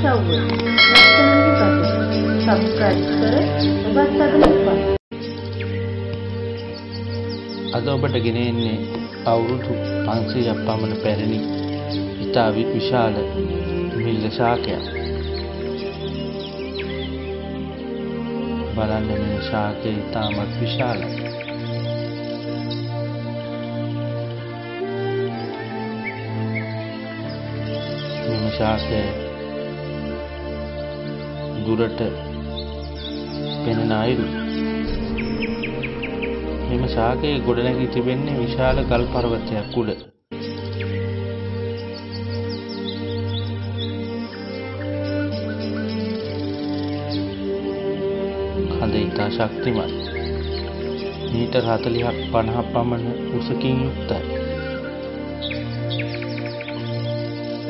චව්ව ලස්සනගේ පද සබ්ස්ක්‍රයිබ් කර ඔබත් අද ලබන්න අද ඔබට ගෙන එන්නේ අවුරුදු 500ක් පමණ පැරණි ඉතා විශාල මිල්ල ශාකයක්. බලන්න මේ ශාකය ඉතාමත් විශාලයි. මෙම ශාකය දුරට පෙනෙන අයුරු මෙම ශාකයේ ගොඩනැගී තිබෙන්නේ විශාල ගල් පර්වතයක් උඩ. කඳ ඉතා ශක්තිමත්. මීටර් 40ක් 50ක් පමණ උසකින් යුක්තයි.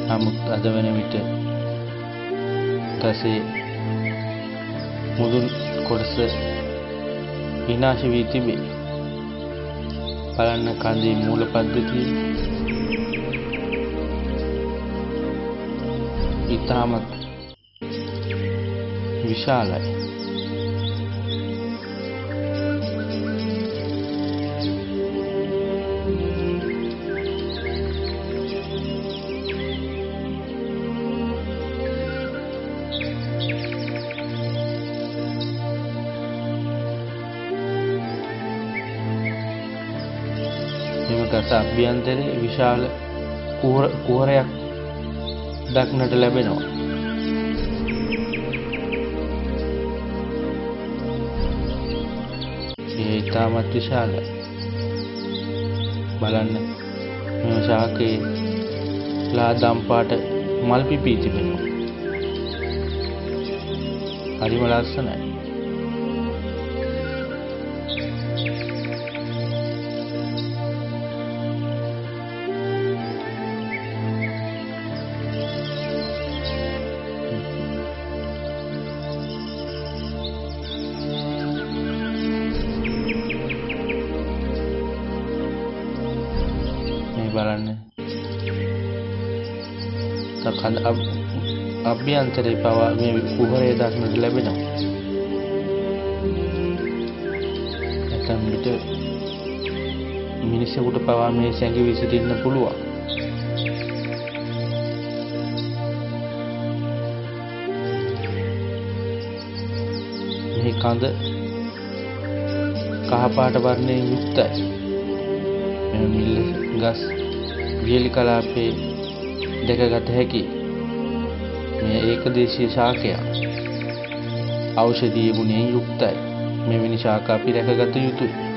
නමුත් අද වන විට ගසේ මුදුන් කොටස විනාශ වී තිබේ. බලන්න කඳේ මූල පද්ධතිය ඉතාමත් විශාලයි. මෙම ගස අභ්‍යන්තරයේ විශාල කුහර කුහරයක් දක්නට ලැබෙනවා. ඒ ඉතාමත් විශාලයි. බලන්න මෙම ශාකයේ ලා දම්පාට මල් පිපී තිබෙනවා. හරිම ලස්සනයි. මේ බලන්න තකඳ අභ්‍යන්තරේ පවා මේ කුහරය දක්නට ලැබෙනවා. ඇතම් විට මිනිසෙකුට පවා මේ සැඟවී සිටින්න පුළුවන්. මේ කඳ කහපාට වර්ණයෙන් යුක්තයි. මෙම මිල්ල ගස් වියලි කලාපයේ දැකගත හැකි. මේ ඒකදේශීය ශාකයක්. ඖෂධීය ගුණයෙන් යුක්තයි. මෙවැනි ශාක අපි රැකගත යුතුයි.